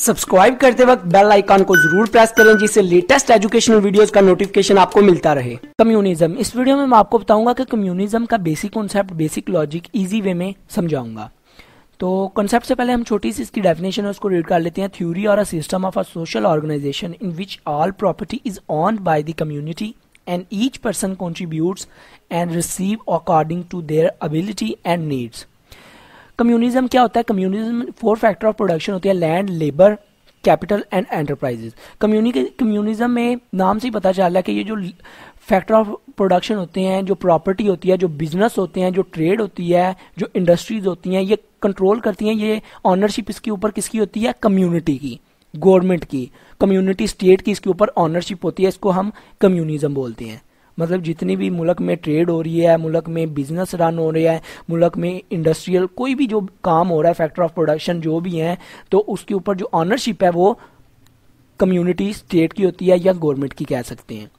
Subscribe करते वक्त bell icon को ज़रूर प्रेस करें, जिससे लेटेस्ट एजुकेशनल वीडियोस का नोटिफिकेशन आपको मिलता रहे। कम्युनिज्म इस वीडियो में मैं आपको बताऊँगा कि कम्युनिज्म का basic concept basic logic easy way में समझाऊँगा। तो कॉन्सेप्ट से पहले हम छोटी सी इसकी डेफिनेशन है उसको रीड कर लेते हैं। थ्योरी और a system of a social organisation in which all property is owned by the community and each person contributes and receive according to their ability and needs communism क्या होता है? Communism four factor of production होती है land labour capital and enterprises communism में नाम से ही पता चल रहा है कि ये जो फैक्टर ऑफ़ प्रोडक्शन होते हैं, जो प्रॉपर्टी होती है, जो बिज़नेस होते हैं, जो ट्रेड होती है, जो इंडस्ट्रीज़ होती हैं, ये कंट्रोल करती हैं, ये ऑनरशिप इसके ऊपर किसकी होती है? कम्युनिटी की गवर्नमेंट की. कम्युनिटी स्टेट की इसके ऊपर ऑनरशिप होती है, इसको हम कम्युनिज्म बोलते हैं। मतलब जितनी भी मुल्क में ट्रेड हो रही है, मुल्क में बिज़नेस रन हो रहा है, मुल्क में इंडस्ट्रियल कोई भी जो काम हो रहा है फैक्टर ऑफ़ प्रोडक्शन जो भी है तो उसके ऊपर जो ऑनरशिप है वो कम्युनिटी स्टेट की होती है या गवर्नमेंट की कह सकते हैं।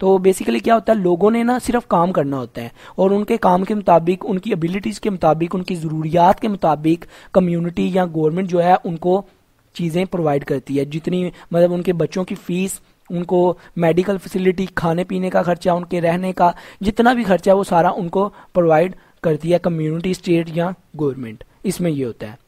तो बेसिकली क्या होता है, लोगों ने ना सिर्फ़ काम करना होता है और उनके काम के मुताबिक, उनकी एबिलिटीज के मुताबिक, उनकी ज़रूरियात के मुताबिक कम्युनिटी या गवर्नमेंट जो है उनको चीज़ें प्रोवाइड करती है। जितनी मतलब उनके बच्चों की फ़ीस उनको मेडिकल फैसिलिटी खाने पीने का खर्चा, उनके रहने का जितना भी खर्चा वो सारा उनको प्रोवाइड करती है कम्युनिटी स्टेट या गवर्नमेंट इसमें ये होता है।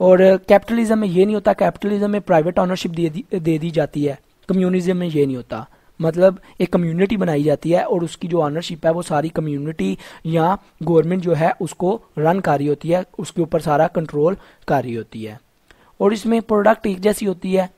और कैपिटलिज्म में ये नहीं होता कैपिटलिज्म में प्राइवेट ऑनरशिप दे दी दे दी जाती है। कम्युनिज्म में ये नहीं होता। मतलब एक कम्युनिटी बनाई जाती है और उसकी जो ऑनरशिप है, वो सारी कम्युनिटी या गवर्नमेंट जो है, उसको रन कर रही होती है। उसके ऊपर सारा कंट्रोल कर रही होती है। और इसमें प्रोडक्ट एक जैसी होती है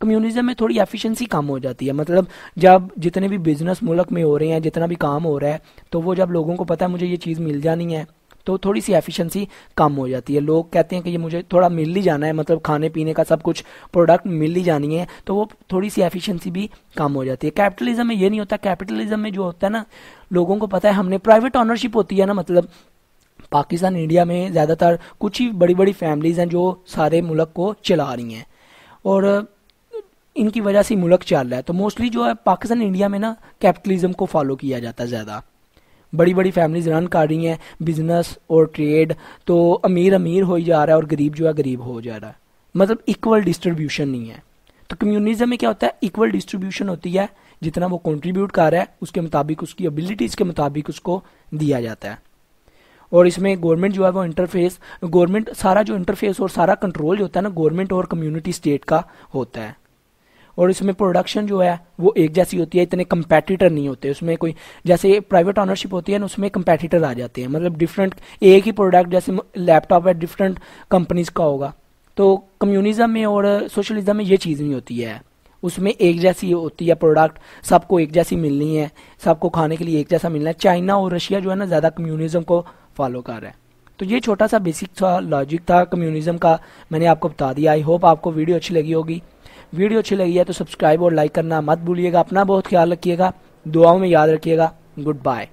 कम्युनिज्म में थोड़ी एफिशिएंसी कम हो जाती है। मतलब जब जितने भी बिज़नेस मुल्क में हो रहे हैं, जितना भी काम हो रहा है तो वो जब लोगों को पता है मुझे ये चीज़ मिल जानी है तो थोड़ी सी एफिशिएंसी कम हो जाती है। लोग कहते हैं कि ये मुझे थोड़ा मिल ही जाना है मतलब खाने पीने का सब कुछ प्रोडक्ट मिल ही जानी है तो वो थोड़ी सी एफिशिएंसी भी कम हो जाती है। कैपिटलिज्म में ये नहीं होता। कैपिटलिज्म में जो होता है ना, लोगों को पता है हमने प्राइवेट ऑनरशिप होती है ना मतलब पाकिस्तान इंडिया में ज़्यादातर कुछ ही बड़ी बड़ी फैमिलीज़ हैं जो सारे मुल्क को चला रही हैं। और इनकी वजह से मुल्क चल रहा है। तो मोस्टली जो है, पाकिस्तान इंडिया में ना कैपिटलिज्म को फॉलो किया जाता है ज़्यादा। बड़ी बड़ी फैमिलीज़ रन कर रही हैं बिज़नेस और ट्रेड तो अमीर अमीर हो ही जा रहा है और गरीब जो है, गरीब हो जा रहा है। मतलब इक्वल डिस्ट्रीब्यूशन नहीं है। तो कम्युनिज्म में क्या होता है? इक्वल डिस्ट्रीब्यूशन होती है, जितना वो कंट्रीब्यूट कर रहा है, उसके मुताबिक उसकी एबिलिटीज के मुताबिक उसको दिया जाता है। और इसमें गवर्नमेंट जो है, वो इंटरफेस गवर्नमेंट सारा जो इंटरफेस और सारा कंट्रोल जो होता है ना गवर्नमेंट और कम्युनिटी स्टेट का होता है। और इसमें प्रोडक्शन जो है, वो एक जैसी होती है, इतने कंपेटिटर नहीं होते। उसमें कोई, जैसे प्राइवेट ऑनरशिप होती है ना, उसमें कंपेटिटर आ जाते हैं। मतलब डिफरेंट एक ही प्रोडक्ट जैसे लैपटॉप है डिफरेंट कंपनीज़ का होगा। तो कम्युनिज्म में और सोशलिज्म में ये चीज़ नहीं होती है। उसमें एक जैसी होती है प्रोडक्ट सबको एक जैसी मिलनी है, सबको खाने के लिए एक जैसा मिलना है। चाइना और रशिया जो है ना, ज़्यादा कम्युनिज्म को फॉलो कर रहा है। तो ये छोटा सा बेसिक सा लॉजिक था कम्युनिज्म का। मैंने आपको बता दिया। आई होप आपको वीडियो अच्छी लगी होगी। वीडियो अच्छी लगी है तो सब्सक्राइब और लाइक करना मत भूलिएगा। अपना बहुत ख्याल रखिएगा। दुआओं में याद रखिएगा। Good bye.